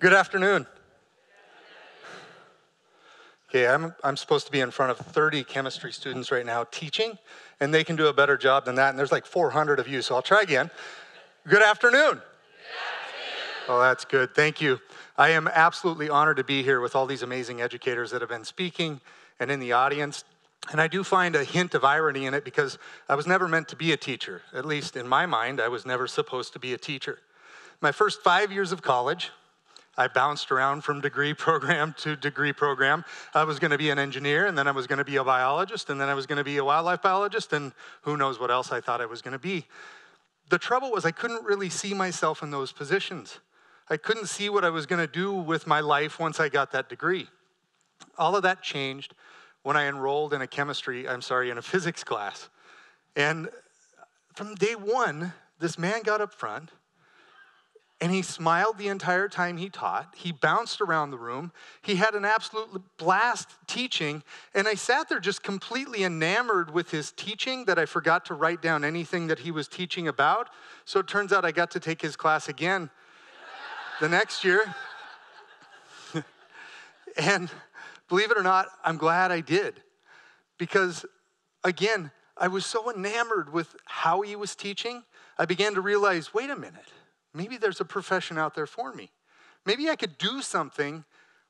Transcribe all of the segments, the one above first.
Good afternoon. Okay, I'm, I'm supposed to be in front of 30 chemistry students right now teaching, and they can do a better job than that. And there's like 400 of you, so I'll try again. Good afternoon. Afternoon. Oh, that's good. Thank you. I am absolutely honored to be here with all these amazing educators that have been speaking and in the audience. And I do find a hint of irony in it because I was never meant to be a teacher. At least in my mind, I was never supposed to be a teacher. My first five years of college, I bounced around from degree program to degree program. I was going to be an engineer, and then I was going to be a biologist, and then I was going to be a wildlife biologist, and who knows what else I thought I was going to be. The trouble was, I couldn't really see myself in those positions. I couldn't see what I was going to do with my life once I got that degree. All of that changed when I enrolled in a chemistry, I'm sorry, in a physics class. And from day one, this man got up front and he smiled the entire time he taught. He bounced around the room. He had an absolute blast teaching. And I sat there just completely enamored with his teaching that I forgot to write down anything that he was teaching about. So it turns out I got to take his class again the next year. and believe it or not, I'm glad I did. Because again, I was so enamored with how he was teaching, I began to realize wait a minute maybe there's a profession out there for me. Maybe I could do something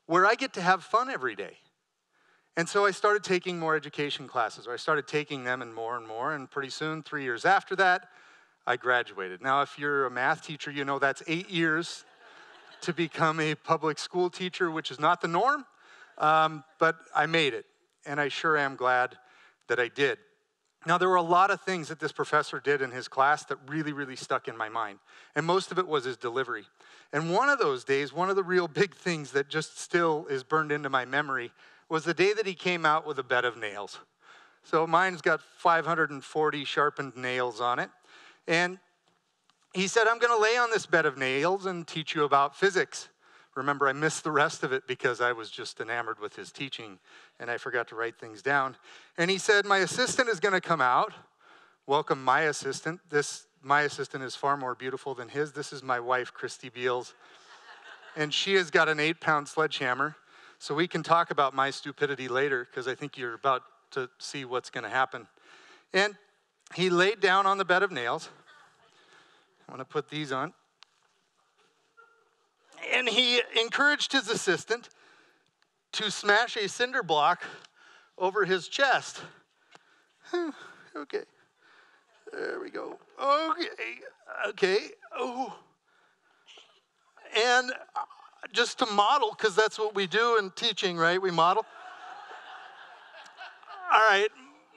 where I get to have fun every day. And so I started taking more education classes, or I started taking them and more and more. And pretty soon, three years after that, I graduated. Now, if you're a math teacher, you know that's eight years to become a public school teacher, which is not the norm. Um, but I made it, and I sure am glad that I did. Now, there were a lot of things that this professor did in his class that really, really stuck in my mind. And most of it was his delivery. And one of those days, one of the real big things that just still is burned into my memory was the day that he came out with a bed of nails. So mine's got 540 sharpened nails on it. And he said, I'm going to lay on this bed of nails and teach you about physics. Remember, I missed the rest of it because I was just enamored with his teaching and I forgot to write things down. And he said, My assistant is going to come out. Welcome, my assistant. This, my assistant is far more beautiful than his. This is my wife, Christy Beals. and she has got an eight pound sledgehammer. So we can talk about my stupidity later because I think you're about to see what's going to happen. And he laid down on the bed of nails. I want to put these on and he encouraged his assistant to smash a cinder block over his chest. okay. There we go. Okay. Okay. Oh. And uh, just to model, because that's what we do in teaching, right? We model. All right,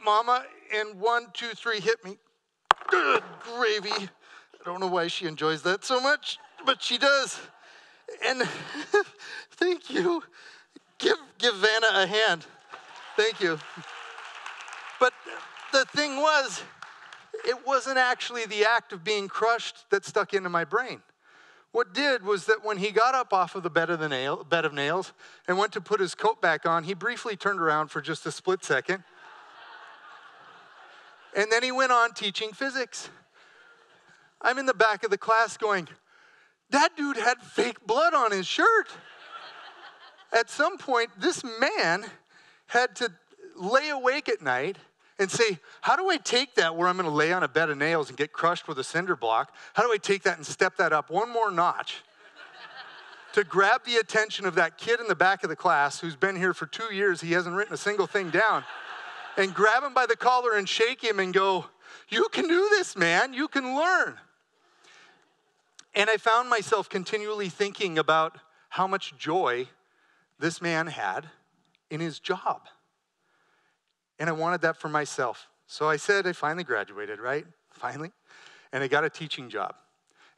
Mama, and one, two, three, hit me. Good gravy. I don't know why she enjoys that so much, but she does. And thank you. Give, give Vanna a hand. Thank you. But the thing was, it wasn't actually the act of being crushed that stuck into my brain. What did was that when he got up off of the bed of, the nail, bed of nails and went to put his coat back on, he briefly turned around for just a split second. and then he went on teaching physics. I'm in the back of the class going, that dude had fake blood on his shirt. at some point, this man had to lay awake at night and say, How do I take that where I'm going to lay on a bed of nails and get crushed with a cinder block? How do I take that and step that up one more notch? to grab the attention of that kid in the back of the class who's been here for two years, he hasn't written a single thing down, and grab him by the collar and shake him and go, You can do this, man. You can learn. And I found myself continually thinking about how much joy this man had in his job. And I wanted that for myself. So I said, I finally graduated, right? Finally. And I got a teaching job.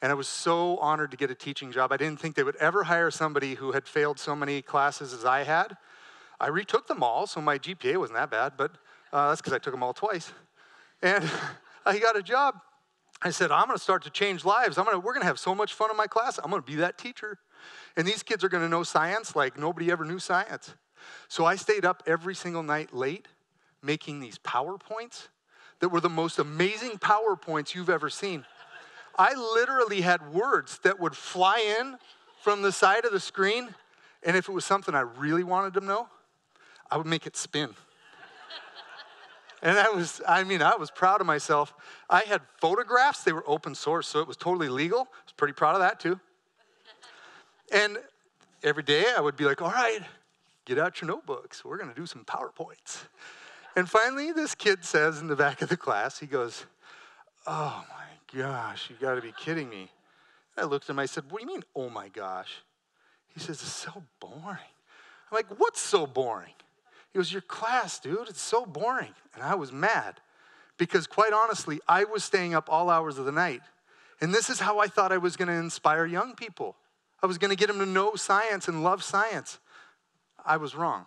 And I was so honored to get a teaching job. I didn't think they would ever hire somebody who had failed so many classes as I had. I retook them all, so my GPA wasn't that bad, but uh, that's because I took them all twice. And I got a job. I said, I'm going to start to change lives. I'm gonna, we're going to have so much fun in my class. I'm going to be that teacher. And these kids are going to know science like nobody ever knew science. So I stayed up every single night late making these PowerPoints that were the most amazing PowerPoints you've ever seen. I literally had words that would fly in, from the side of the screen. And if it was something I really wanted them to know, I would make it spin. And I was, I mean, I was proud of myself. I had photographs, they were open source, so it was totally legal. I was pretty proud of that too. And every day I would be like, all right, get out your notebooks. We're going to do some PowerPoints. And finally, this kid says in the back of the class, he goes, Oh my gosh, you got to be kidding me. I looked at him, I said, What do you mean, oh my gosh? He says, It's so boring. I'm like, What's so boring? He goes, Your class, dude, it's so boring. And I was mad because, quite honestly, I was staying up all hours of the night. And this is how I thought I was going to inspire young people. I was going to get them to know science and love science. I was wrong.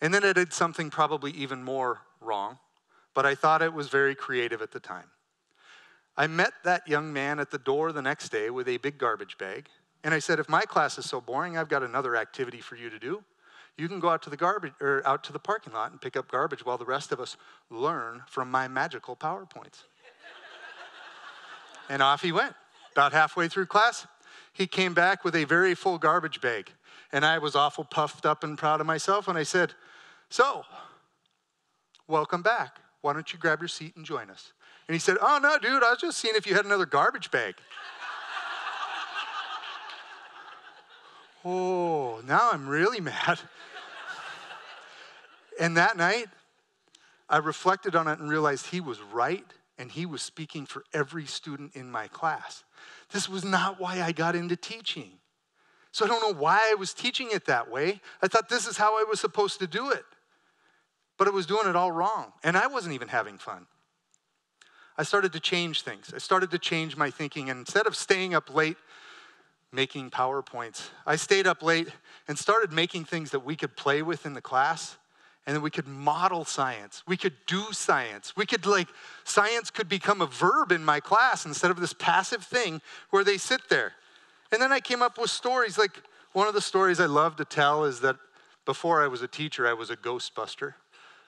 And then I did something probably even more wrong, but I thought it was very creative at the time. I met that young man at the door the next day with a big garbage bag, and I said, "If my class is so boring, I've got another activity for you to do. You can go out to the garbage or out to the parking lot and pick up garbage while the rest of us learn from my magical PowerPoints." and off he went. About halfway through class, he came back with a very full garbage bag. And I was awful puffed up and proud of myself. And I said, So, welcome back. Why don't you grab your seat and join us? And he said, Oh, no, dude, I was just seeing if you had another garbage bag. Oh, now I'm really mad. and that night, I reflected on it and realized he was right and he was speaking for every student in my class. This was not why I got into teaching. So I don't know why I was teaching it that way. I thought this is how I was supposed to do it. But I was doing it all wrong, and I wasn't even having fun. I started to change things. I started to change my thinking, and instead of staying up late making PowerPoints, I stayed up late and started making things that we could play with in the class and then we could model science. We could do science. We could, like, science could become a verb in my class instead of this passive thing where they sit there. And then I came up with stories. Like, one of the stories I love to tell is that before I was a teacher, I was a ghostbuster.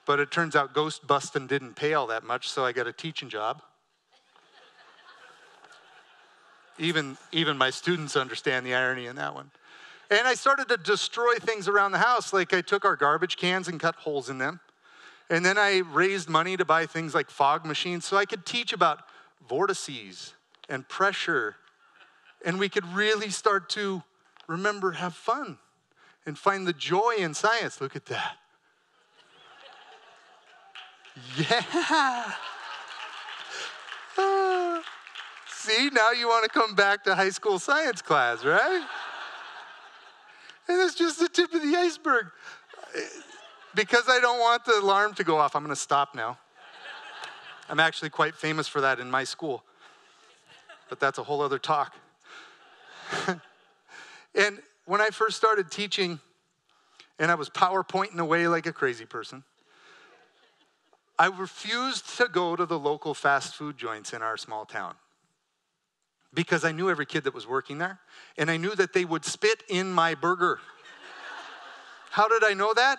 But it turns out ghost busting didn't pay all that much, so I got a teaching job. Even, even my students understand the irony in that one. And I started to destroy things around the house. Like I took our garbage cans and cut holes in them. And then I raised money to buy things like fog machines so I could teach about vortices and pressure. And we could really start to remember, have fun, and find the joy in science. Look at that. Yeah. Uh, see, now you want to come back to high school science class, right? And it's just the tip of the iceberg. Because I don't want the alarm to go off, I'm going to stop now. I'm actually quite famous for that in my school. But that's a whole other talk. and when I first started teaching, and I was PowerPointing away like a crazy person, I refused to go to the local fast food joints in our small town because I knew every kid that was working there, and I knew that they would spit in my burger. How did I know that?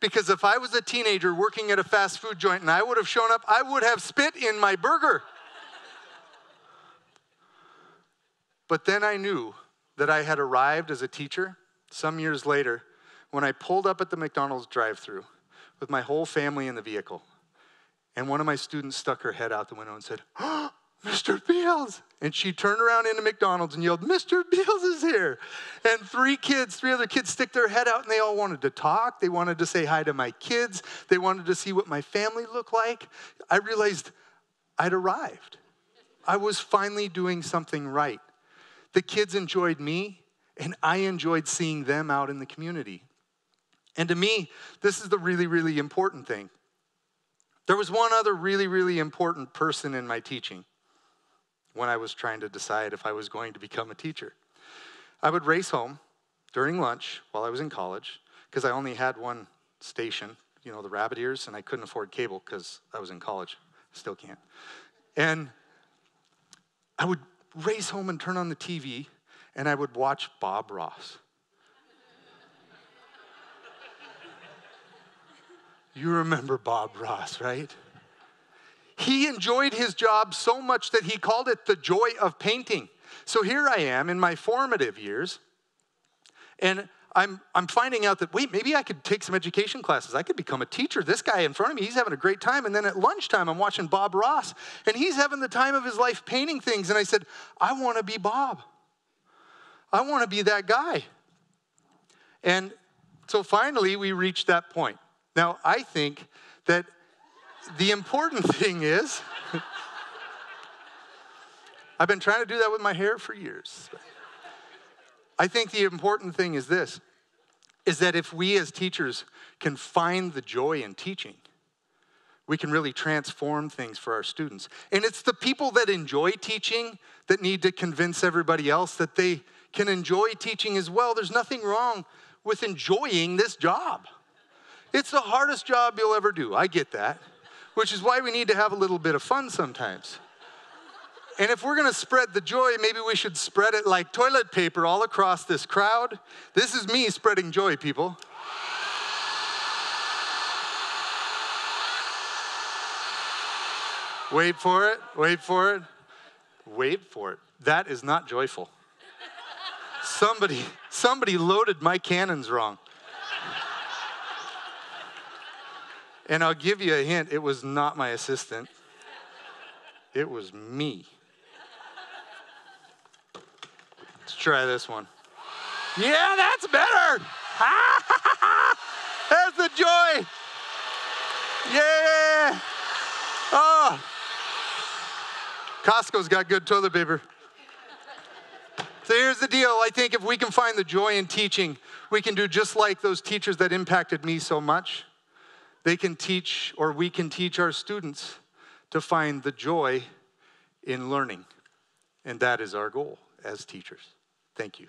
Because if I was a teenager working at a fast food joint and I would have shown up, I would have spit in my burger. but then I knew that I had arrived as a teacher some years later when I pulled up at the McDonald's drive through with my whole family in the vehicle. And one of my students stuck her head out the window and said, oh, Mr. Beals. And she turned around into McDonald's and yelled, Mr. Beals is here. And three kids, three other kids stick their head out and they all wanted to talk. They wanted to say hi to my kids. They wanted to see what my family looked like. I realized I'd arrived. I was finally doing something right. The kids enjoyed me, and I enjoyed seeing them out in the community. And to me, this is the really, really important thing. There was one other really, really important person in my teaching when I was trying to decide if I was going to become a teacher. I would race home during lunch while I was in college because I only had one station, you know, the rabbit ears, and I couldn't afford cable because I was in college. Still can't. And I would race home and turn on the TV and I would watch Bob Ross. you remember Bob Ross, right? He enjoyed his job so much that he called it the joy of painting. So here I am in my formative years, and I'm, I'm finding out that, wait, maybe I could take some education classes. I could become a teacher. This guy in front of me, he's having a great time. And then at lunchtime, I'm watching Bob Ross, and he's having the time of his life painting things. And I said, I want to be Bob. I want to be that guy. And so finally, we reached that point. Now, I think that the important thing is, I've been trying to do that with my hair for years. I think the important thing is this is that if we as teachers can find the joy in teaching, we can really transform things for our students. And it's the people that enjoy teaching that need to convince everybody else that they can enjoy teaching as well. There's nothing wrong with enjoying this job. It's the hardest job you'll ever do. I get that, which is why we need to have a little bit of fun sometimes. And if we're gonna spread the joy, maybe we should spread it like toilet paper all across this crowd. This is me spreading joy, people. Wait for it, wait for it, wait for it. That is not joyful. Somebody, somebody loaded my cannons wrong. And I'll give you a hint it was not my assistant, it was me. Let's try this one. Yeah, that's better. There's the joy. Yeah. Oh. Costco's got good toilet paper. So here's the deal. I think if we can find the joy in teaching, we can do just like those teachers that impacted me so much. They can teach, or we can teach our students to find the joy in learning. And that is our goal as teachers. Thank you.